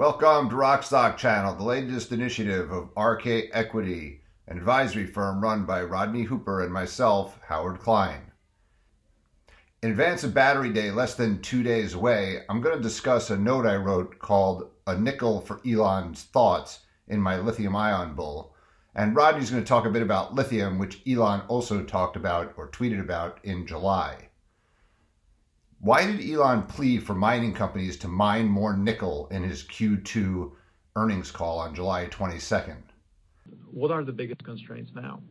Welcome to Rock Stock Channel, the latest initiative of RK Equity, an advisory firm run by Rodney Hooper and myself, Howard Klein. In advance of Battery Day, less than two days away, I'm going to discuss a note I wrote called A Nickel for Elon's Thoughts in my lithium ion bull. And Rodney's going to talk a bit about lithium, which Elon also talked about or tweeted about in July. Why did Elon plead for mining companies to mine more nickel in his Q2 earnings call on July 22nd? What are the biggest constraints now?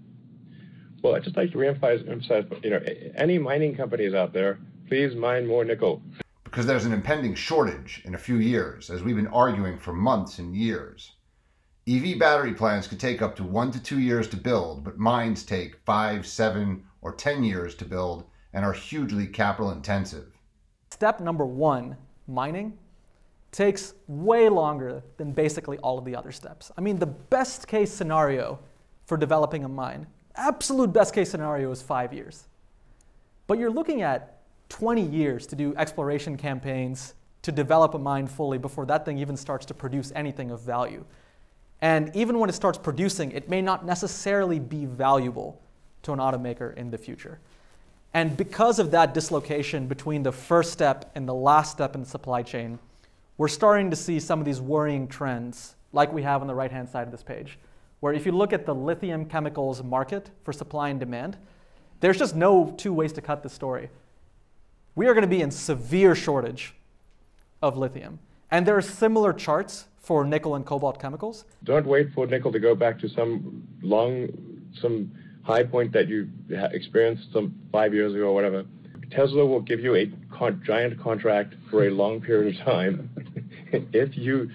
Well, I'd just like to reemphasize, emphasize, you know, any mining companies out there, please mine more nickel. Because there's an impending shortage in a few years, as we've been arguing for months and years. EV battery plants could take up to one to two years to build, but mines take five, seven, or ten years to build and are hugely capital intensive. Step number one, mining, takes way longer than basically all of the other steps. I mean, the best case scenario for developing a mine, absolute best case scenario is five years. But you're looking at 20 years to do exploration campaigns, to develop a mine fully before that thing even starts to produce anything of value. And even when it starts producing, it may not necessarily be valuable to an automaker in the future. And because of that dislocation between the first step and the last step in the supply chain, we're starting to see some of these worrying trends, like we have on the right hand side of this page, where if you look at the lithium chemicals market for supply and demand, there's just no two ways to cut the story. We are going to be in severe shortage of lithium. And there are similar charts for nickel and cobalt chemicals. Don't wait for nickel to go back to some long, some high point that you experienced some five years ago or whatever, Tesla will give you a con- giant contract for a long period of time if you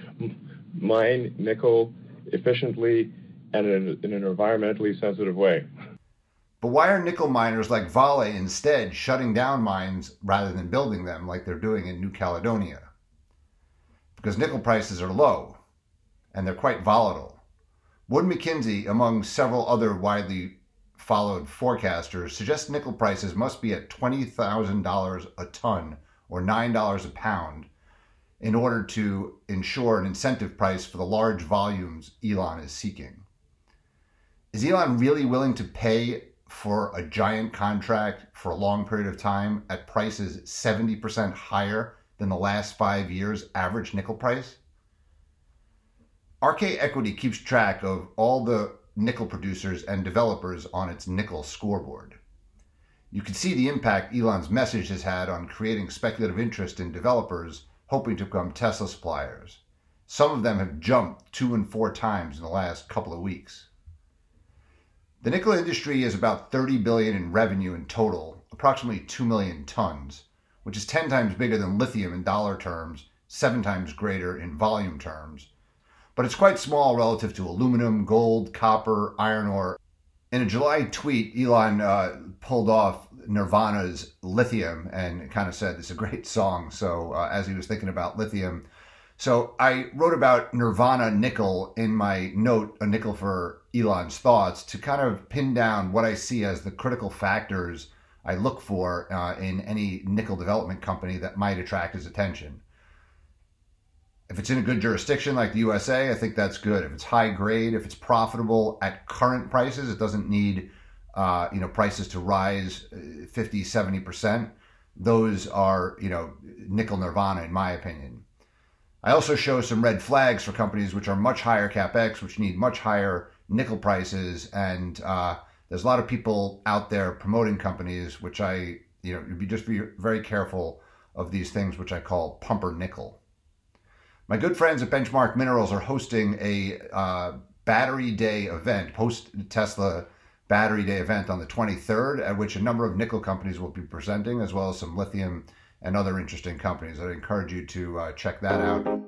mine nickel efficiently and in, an environmentally sensitive way. But why are nickel miners like Vale instead shutting down mines rather than building them like they're doing in New Caledonia? Because nickel prices are low and they're quite volatile. Wood Mackenzie, among several other widely followed forecasters suggest nickel prices must be at $20,000 a ton or $9 a pound in order to ensure an incentive price for the large volumes Elon is seeking. Is Elon really willing to pay for a giant contract for a long period of time at prices 70% higher than the last five years' average nickel price? RK Equity keeps track of all the nickel producers and developers on its nickel scoreboard. You can see the impact Elon's message has had on creating speculative interest in developers hoping to become Tesla suppliers. Some of them have jumped two and four times in the last couple of weeks. The nickel industry is about 30 billion in revenue in total, approximately 2 million tons, which is 10 times bigger than lithium in dollar terms, 7 times greater in volume terms, but it's quite small relative to aluminum, gold, copper, iron ore. In a July tweet, Elon uh, pulled off Nirvana's Lithium and kind of said it's a great song. So, uh, as he was thinking about lithium, so I wrote about Nirvana nickel in my note, a nickel for Elon's thoughts, to kind of pin down what I see as the critical factors I look for uh, in any nickel development company that might attract his attention. If it's in a good jurisdiction like the USA, I think that's good. If it's high grade, if it's profitable at current prices, it doesn't need uh, you know prices to rise uh, 50, 70%. Those are, you know, nickel nirvana in my opinion. I also show some red flags for companies which are much higher capex, which need much higher nickel prices, and uh, there's a lot of people out there promoting companies which I, you know, you'd be just be very careful of these things which I call pumper nickel. My good friends at Benchmark Minerals are hosting a uh, Battery Day event, post Tesla Battery Day event on the 23rd, at which a number of nickel companies will be presenting, as well as some lithium and other interesting companies. I encourage you to uh, check that out.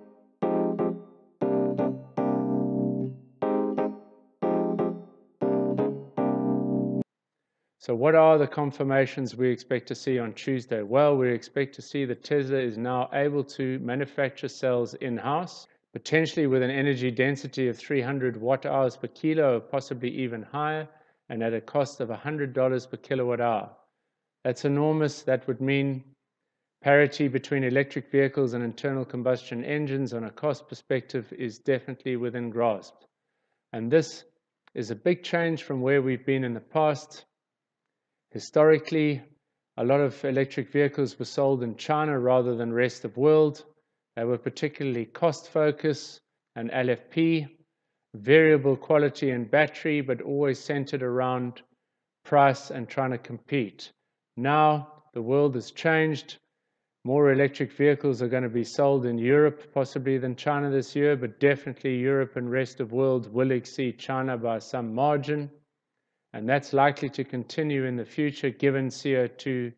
So what are the confirmations we expect to see on Tuesday? Well, we expect to see that Tesla is now able to manufacture cells in-house, potentially with an energy density of 300 watt hours per kilo, possibly even higher, and at a cost of $100 per kilowatt hour. That's enormous. That would mean Parity between electric vehicles and internal combustion engines on a cost perspective is definitely within grasp. And this is a big change from where we've been in the past. Historically, a lot of electric vehicles were sold in China rather than rest of world. They were particularly cost focused and LFP, variable quality and battery, but always centered around price and trying to compete. Now the world has changed. More electric vehicles are going to be sold in Europe, possibly than China this year, but definitely Europe and rest of world will exceed China by some margin. And that's likely to continue in the future given CO2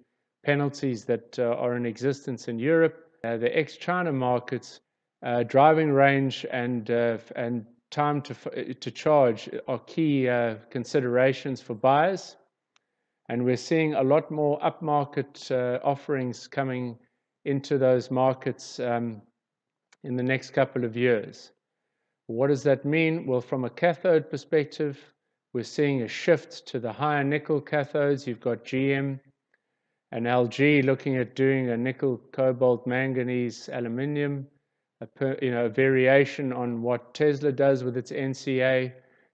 penalties that uh, are in existence in Europe. Uh, the ex-China markets, uh, driving range and, uh, and time to, to charge are key uh, considerations for buyers. And we're seeing a lot more upmarket uh, offerings coming into those markets um, in the next couple of years. What does that mean? Well, from a cathode perspective, we're seeing a shift to the higher nickel cathodes. You've got GM and LG looking at doing a nickel, cobalt, manganese, aluminium, a per, you know, a variation on what Tesla does with its NCA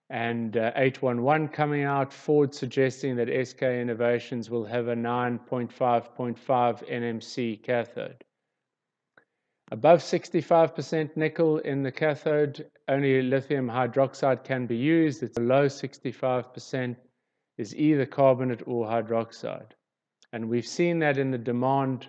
and uh, 811 coming out, Ford suggesting that SK Innovations will have a 9.5.5 NMC cathode. Above 65% nickel in the cathode, only lithium hydroxide can be used. It's below 65% is either carbonate or hydroxide. And we've seen that in the demand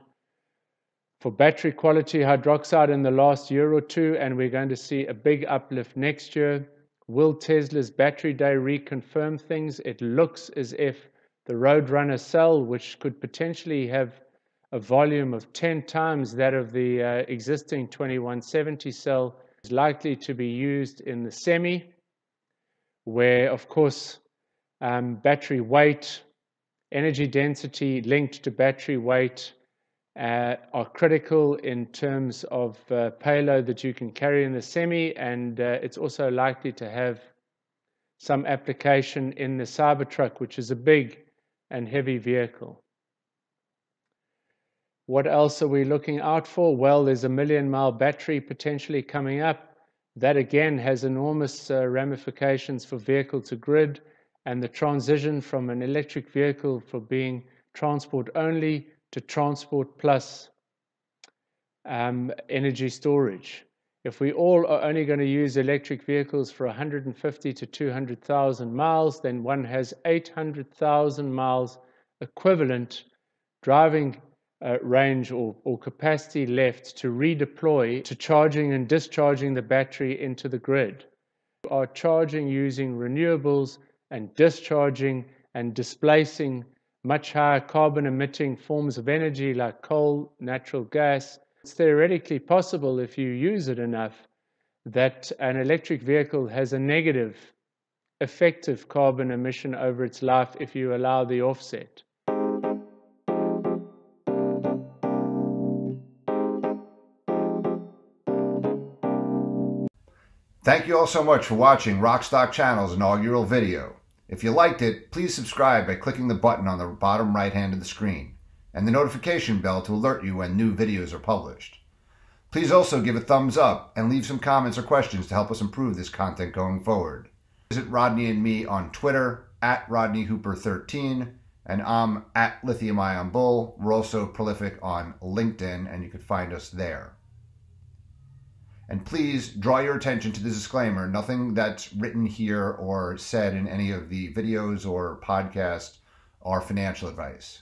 for battery quality hydroxide in the last year or two, and we're going to see a big uplift next year Will Tesla's battery day reconfirm things? It looks as if the Roadrunner cell, which could potentially have a volume of 10 times that of the uh, existing 2170 cell, is likely to be used in the semi, where, of course, um, battery weight, energy density linked to battery weight, uh, are critical in terms of uh, payload that you can carry in the semi, and uh, it's also likely to have some application in the Cybertruck, which is a big and heavy vehicle. What else are we looking out for? Well, there's a million mile battery potentially coming up. That again has enormous uh, ramifications for vehicle to grid and the transition from an electric vehicle for being transport only to transport plus um, energy storage. If we all are only going to use electric vehicles for 150 to 200,000 miles, then one has 800,000 miles equivalent driving uh, range or, or capacity left to redeploy to charging and discharging the battery into the grid. We are charging using renewables and discharging and displacing much higher carbon emitting forms of energy like coal, natural gas. It's theoretically possible if you use it enough that an electric vehicle has a negative effective carbon emission over its life if you allow the offset. Thank you all so much for watching Rock Stock Channel's inaugural video. If you liked it, please subscribe by clicking the button on the bottom right hand of the screen and the notification bell to alert you when new videos are published. Please also give a thumbs up and leave some comments or questions to help us improve this content going forward. Visit Rodney and me on Twitter at Rodney Hooper 13 and I'm at Lithium Ion Bull. We're also prolific on LinkedIn and you can find us there. And please draw your attention to the disclaimer. Nothing that's written here or said in any of the videos or podcasts are financial advice.